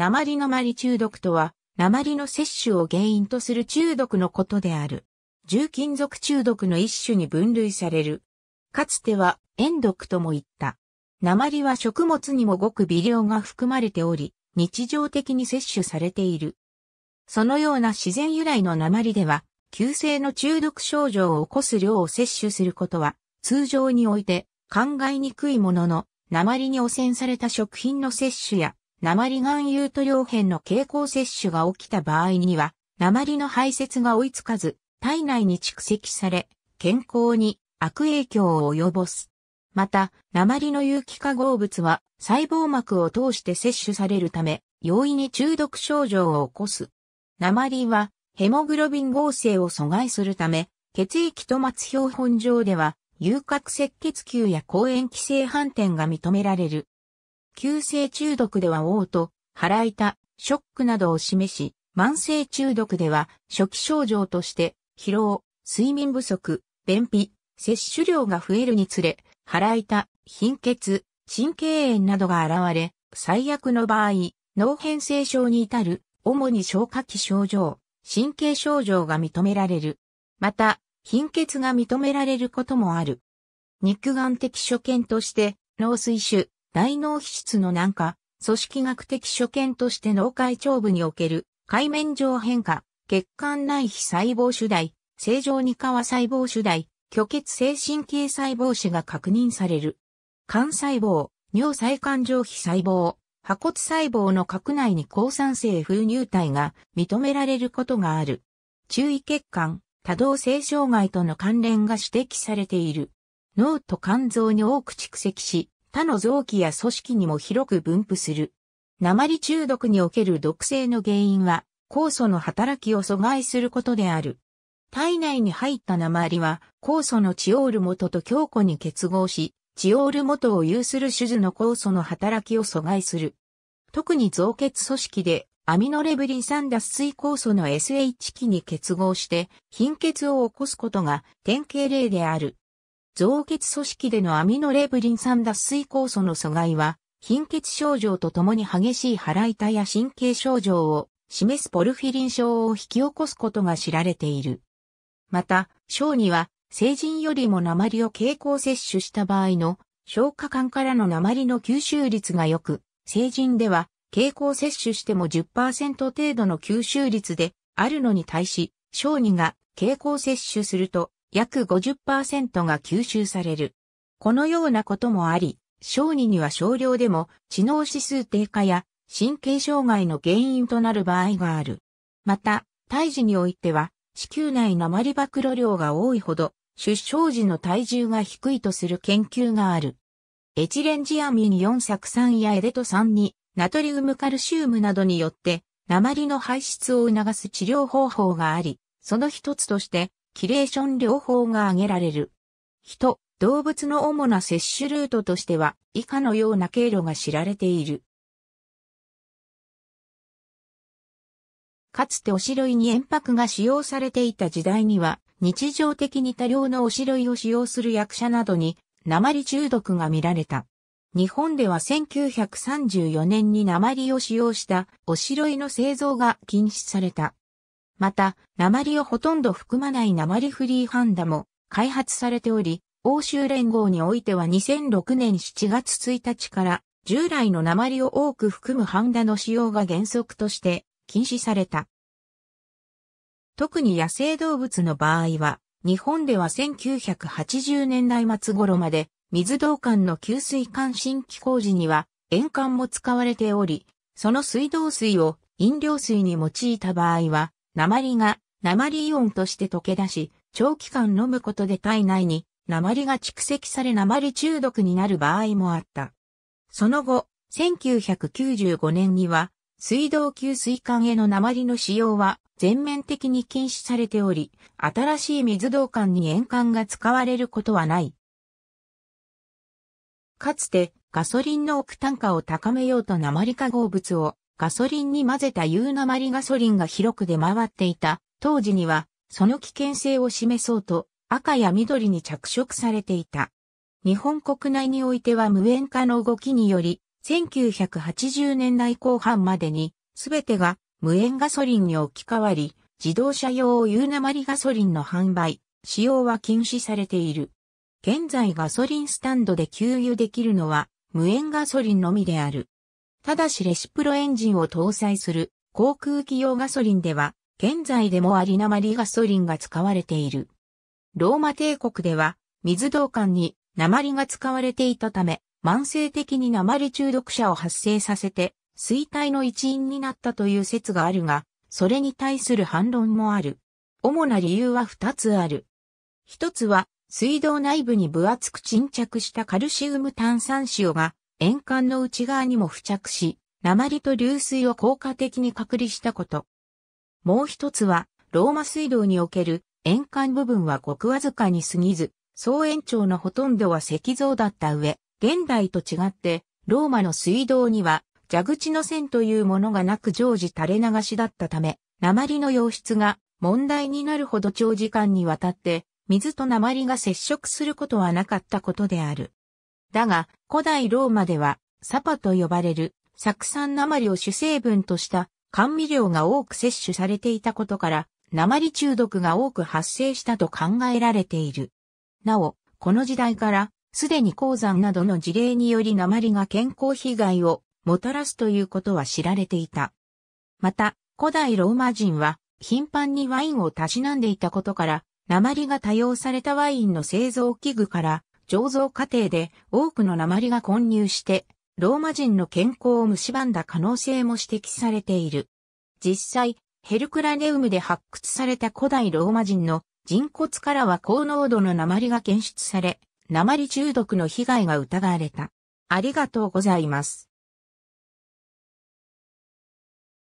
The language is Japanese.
鉛鉛中毒とは、鉛の摂取を原因とする中毒のことである。重金属中毒の一種に分類される。かつては、塩毒とも言った。鉛は食物にもごく微量が含まれており、日常的に摂取されている。そのような自然由来の鉛では、急性の中毒症状を起こす量を摂取することは、通常において考えにくいものの、鉛に汚染された食品の摂取や、鉛含有塗料片の経口摂取が起きた場合には、鉛の排泄が追いつかず、体内に蓄積され、健康に悪影響を及ぼす。また、鉛の有機化合物は細胞膜を通して摂取されるため、容易に中毒症状を起こす。鉛はヘモグロビン合成を阻害するため、血液と末標本上では、有角赤血球や抗塩基性反転が認められる。急性中毒では嘔吐、腹痛、ショックなどを示し、慢性中毒では初期症状として疲労、睡眠不足、便秘、摂取量が増えるにつれ、腹痛、貧血、神経炎などが現れ、最悪の場合、脳変性症に至る、主に消化器症状、神経症状が認められる。また、貧血が認められることもある。肉眼的所見として、脳水腫、大脳皮質の軟化、組織学的所見として脳会腸部における海面上変化、血管内皮細胞主題、正常二化細胞主題、虚血性神経細胞死が確認される。肝細胞、尿細管上皮細胞、破骨細胞の核内に抗酸性封入体が認められることがある。注意血管、多動性障害との関連が指摘されている。脳と肝臓に多く蓄積し、他の臓器や組織にも広く分布する。鉛中毒における毒性の原因は、酵素の働きを阻害することである。体内に入った鉛は、酵素のチオール元と強固に結合し、チオール元を有する種々の酵素の働きを阻害する。特に造血組織で、アミノレブリン酸脱水酵素の SH 基に結合して、貧血を起こすことが典型例である。造血組織でのアミノレブリン酸脱水酵素の阻害は、貧血症状とともに激しい腹痛や神経症状を示すポルフィリン症を引き起こすことが知られている。また、小児は、成人よりも鉛を経口摂取した場合の消化管からの鉛の吸収率が良く、成人では経口摂取しても10%程度の吸収率であるのに対し、小児が経口摂取すると約50%が吸収される。このようなこともあり、小児には少量でも知能指数低下や神経障害の原因となる場合がある。また、胎児においては子宮内鉛暴露量が多いほど、出生時の体重が低いとする研究がある。エチレンジアミン4酢酸やエデト酸に、ナトリウムカルシウムなどによって、鉛の排出を促す治療方法があり、その一つとして、キレーション療法が挙げられる。人、動物の主な摂取ルートとしては、以下のような経路が知られている。かつておしろいに塩白が使用されていた時代には、日常的に多量のおしろいを使用する役者などに、鉛中毒が見られた。日本では1934年に鉛を使用したおしろいの製造が禁止された。また、鉛をほとんど含まない鉛フリーハンダも開発されており、欧州連合においては2006年7月1日から従来の鉛を多く含むハンダの使用が原則として禁止された。特に野生動物の場合は、日本では1980年代末頃まで、水道管の給水管新規工事には塩管も使われており、その水道水を飲料水に用いた場合は、鉛が鉛イオンとして溶け出し、長期間飲むことで体内に鉛が蓄積され鉛中毒になる場合もあった。その後、1995年には水道給水管への鉛の使用は全面的に禁止されており、新しい水道管に塩管が使われることはない。かつてガソリンの奥単価を高めようと鉛化合物をガソリンに混ぜた有鉛ガソリンが広く出回っていた当時にはその危険性を示そうと赤や緑に着色されていた。日本国内においては無塩化の動きにより1980年代後半までに、すべてが無塩ガソリンに置き換わり、自動車用有鉛ガソリンの販売、使用は禁止されている。現在ガソリンスタンドで給油できるのは無塩ガソリンのみである。ただしレシプロエンジンを搭載する航空機用ガソリンでは現在でもあり鉛ガソリンが使われている。ローマ帝国では水道管に鉛が使われていたため慢性的に鉛中毒者を発生させて衰退の一因になったという説があるが、それに対する反論もある。主な理由は二つある。一つは水道内部に分厚く沈着したカルシウム炭酸塩が円管の内側にも付着し、鉛と流水を効果的に隔離したこと。もう一つは、ローマ水道における円管部分はごくわずかに過ぎず、総延長のほとんどは石像だった上、現代と違って、ローマの水道には蛇口の線というものがなく常時垂れ流しだったため、鉛の溶出が問題になるほど長時間にわたって水と鉛が接触することはなかったことである。だが、古代ローマでは、サパと呼ばれる、酢酸鉛を主成分とした甘味料が多く摂取されていたことから、鉛中毒が多く発生したと考えられている。なお、この時代から、すでに鉱山などの事例により鉛が健康被害をもたらすということは知られていた。また、古代ローマ人は頻繁にワインをたしなんでいたことから、鉛が多用されたワインの製造器具から醸造過程で多くの鉛が混入して、ローマ人の健康を蝕んだ可能性も指摘されている。実際、ヘルクラネウムで発掘された古代ローマ人の人骨からは高濃度の鉛が検出され、鉛中毒の被害が疑われた。ありがとうございます。